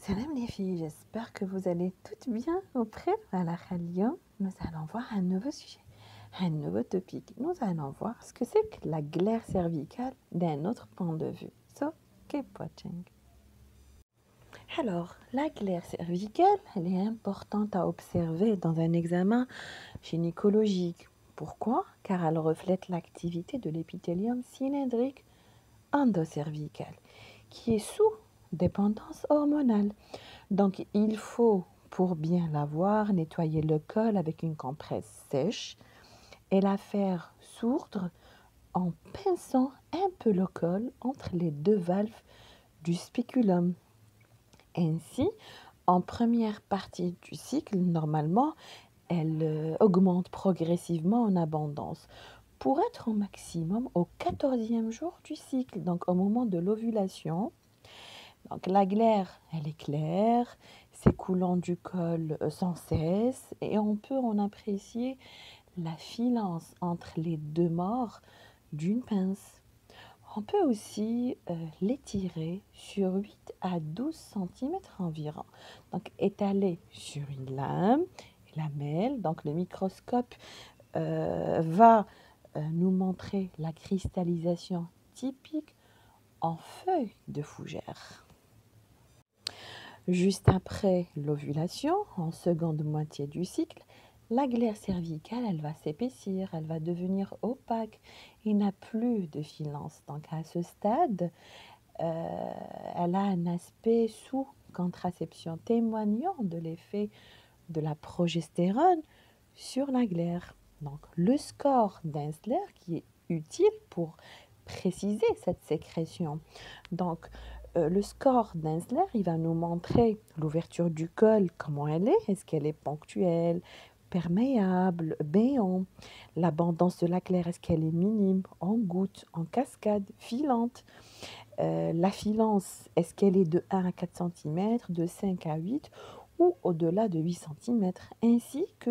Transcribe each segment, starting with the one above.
Salam les filles, j'espère que vous allez toutes bien auprès de la Khalion. Nous allons voir un nouveau sujet, un nouveau topic. Nous allons voir ce que c'est que la glaire cervicale d'un autre point de vue. So, keep watching. Alors, la glaire cervicale, elle est importante à observer dans un examen gynécologique. Pourquoi? Car elle reflète l'activité de l'épithélium cylindrique endocervical, qui est sous dépendance hormonale. Donc, il faut, pour bien l'avoir, nettoyer le col avec une compresse sèche et la faire sourdre en pinçant un peu le col entre les deux valves du spéculum. Ainsi, en première partie du cycle, normalement, elle euh, augmente progressivement en abondance pour être au maximum au 14e jour du cycle, donc au moment de l'ovulation. Donc la glaire, elle est claire, s'écoulant du col euh, sans cesse et on peut en apprécier la filance entre les deux morts d'une pince. On peut aussi euh, l'étirer sur 8 à 12 cm environ. Donc étaler sur une lame, lamelle. Donc le microscope euh, va nous montrer la cristallisation typique en feuilles de fougère. Juste après l'ovulation, en seconde moitié du cycle, la glaire cervicale, elle va s'épaissir, elle va devenir opaque. Il n'a plus de filance. Donc à ce stade, euh, elle a un aspect sous contraception témoignant de l'effet de la progestérone sur la glaire. Donc le score d'Ensler qui est utile pour préciser cette sécrétion. Donc euh, le score d'Ensler, il va nous montrer l'ouverture du col, comment elle est, est-ce qu'elle est ponctuelle, perméable, béant, l'abondance de la claire, est-ce qu'elle est minime, en goutte, en cascade, filante, euh, la filance, est-ce qu'elle est de 1 à 4 cm, de 5 à 8 ou au-delà de 8 cm, ainsi que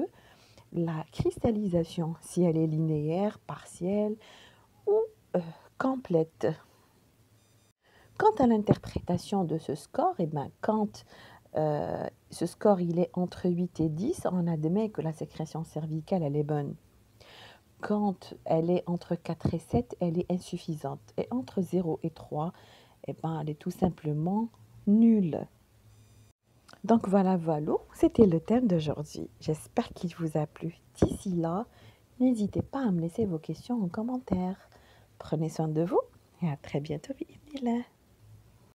la cristallisation, si elle est linéaire, partielle ou euh, complète. Quant à l'interprétation de ce score, eh ben, quand euh, ce score il est entre 8 et 10, on admet que la sécrétion cervicale elle est bonne. Quand elle est entre 4 et 7, elle est insuffisante. Et entre 0 et 3, eh ben, elle est tout simplement nulle. Donc voilà, voilà, c'était le thème d'aujourd'hui. J'espère qu'il vous a plu. D'ici là, n'hésitez pas à me laisser vos questions en commentaire. Prenez soin de vous et à très bientôt.